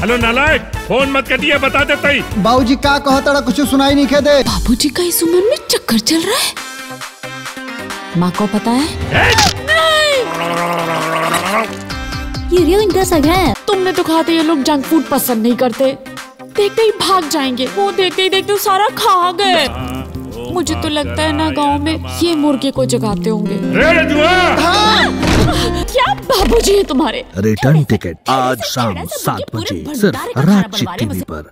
Hello नालायक phone मत कटिए बता देता ही बाबूजी का कहता कुछ सुनाई नहीं खे दे बाबूजी का इस उम्र में चक्कर चल रहा है। माँ को पता है? ये रियल इंटरेस्ट है। तुमने तो खाते ये लोग जंक फ़ूड पसंद नहीं करते। देखते ही भाग जाएँगे। वो देखते ही देखते सारा खा गए। मुझे तो लगता है ना गाँव में ये मुर्गे को जगाते होंगे। है तुम्हारे। रिटर्न टिकट आज शाम सात बजे सिर्फ़ राज टीवी पर।